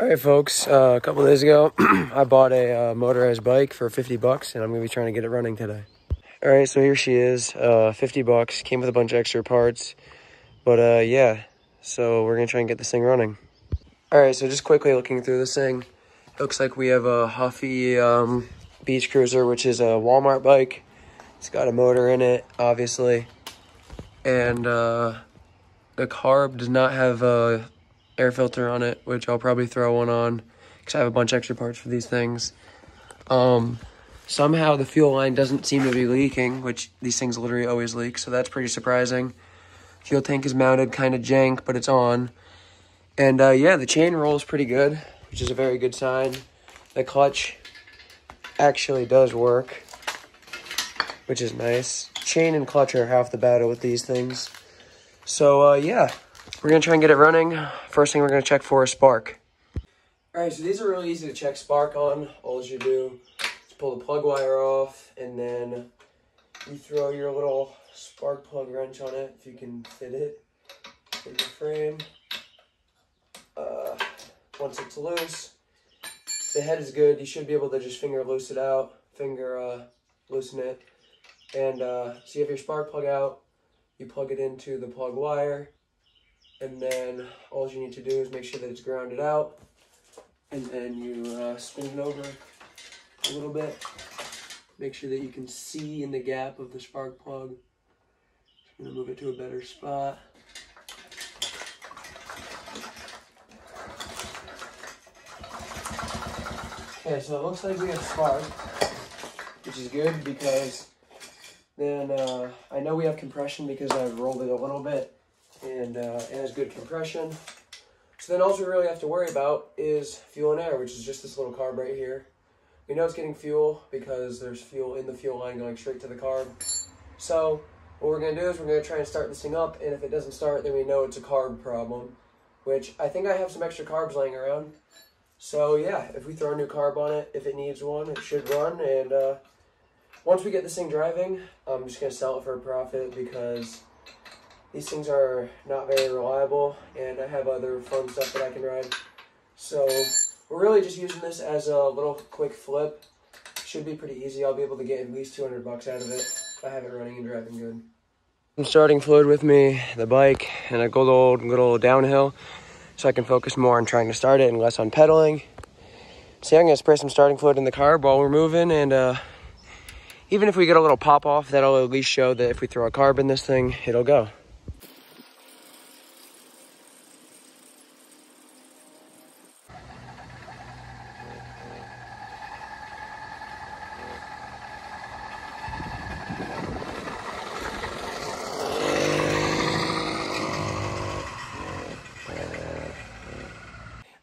All right, folks. Uh, a couple days ago, I bought a uh, motorized bike for 50 bucks, and I'm gonna be trying to get it running today. All right, so here she is. Uh, 50 bucks. Came with a bunch of extra parts, but uh, yeah. So we're gonna try and get this thing running. All right, so just quickly looking through this thing, looks like we have a Huffy um, Beach Cruiser, which is a Walmart bike. It's got a motor in it, obviously, and uh, the carb does not have a air filter on it, which I'll probably throw one on because I have a bunch of extra parts for these things. Um, somehow the fuel line doesn't seem to be leaking, which these things literally always leak, so that's pretty surprising. Fuel tank is mounted kind of jank, but it's on. And uh, yeah, the chain rolls pretty good, which is a very good sign. The clutch actually does work, which is nice. Chain and clutch are half the battle with these things. So uh, yeah, we're gonna try and get it running. First thing we're gonna check for a spark. All right, so these are really easy to check spark on. All you do is pull the plug wire off and then you throw your little spark plug wrench on it if you can fit it in the frame. Uh, once it's loose, the head is good, you should be able to just finger loose it out, finger uh, loosen it. And uh, so you have your spark plug out, you plug it into the plug wire, and then all you need to do is make sure that it's grounded out, and then you uh, spin it over a little bit. Make sure that you can see in the gap of the spark plug. Gonna move it to a better spot. Okay, so it looks like we have spark, which is good because then uh, I know we have compression because I've rolled it a little bit and uh, has good compression. So then all we really have to worry about is fuel and air, which is just this little carb right here. We know it's getting fuel because there's fuel in the fuel line going straight to the carb. So what we're going to do is we're going to try and start this thing up, and if it doesn't start, then we know it's a carb problem, which I think I have some extra carbs laying around. So yeah, if we throw a new carb on it, if it needs one, it should run, and uh, once we get this thing driving, I'm just going to sell it for a profit because these things are not very reliable and I have other fun stuff that I can ride. So we're really just using this as a little quick flip. Should be pretty easy. I'll be able to get at least 200 bucks out of it if I have it running and driving good. I'm starting fluid with me, the bike, and a good old, old downhill so I can focus more on trying to start it and less on pedaling. So I'm gonna spray some starting fluid in the carb while we're moving and uh, even if we get a little pop off, that'll at least show that if we throw a carb in this thing, it'll go.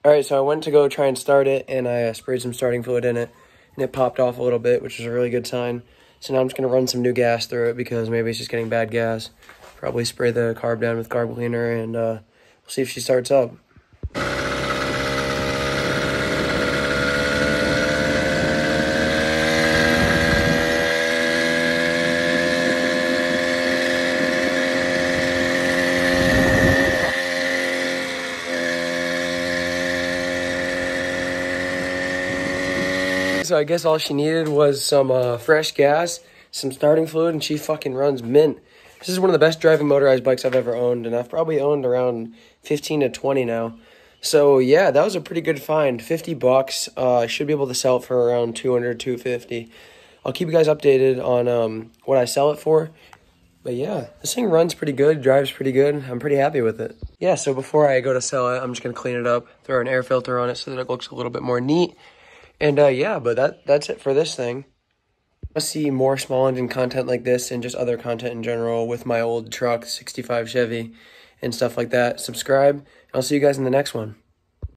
All right, so I went to go try and start it, and I uh, sprayed some starting fluid in it, and it popped off a little bit, which is a really good sign. So now I'm just going to run some new gas through it because maybe it's just getting bad gas. Probably spray the carb down with carb cleaner, and uh, we'll see if she starts up. So I guess all she needed was some uh, fresh gas, some starting fluid, and she fucking runs mint. This is one of the best driving motorized bikes I've ever owned, and I've probably owned around 15 to 20 now. So yeah, that was a pretty good find. 50 bucks. Uh, I should be able to sell it for around 200, 250. I'll keep you guys updated on um, what I sell it for. But yeah, this thing runs pretty good, drives pretty good. I'm pretty happy with it. Yeah, so before I go to sell it, I'm just to clean it up, throw an air filter on it so that it looks a little bit more neat. And uh, yeah, but that that's it for this thing. I see more small engine content like this and just other content in general with my old truck, 65 Chevy, and stuff like that. Subscribe. I'll see you guys in the next one.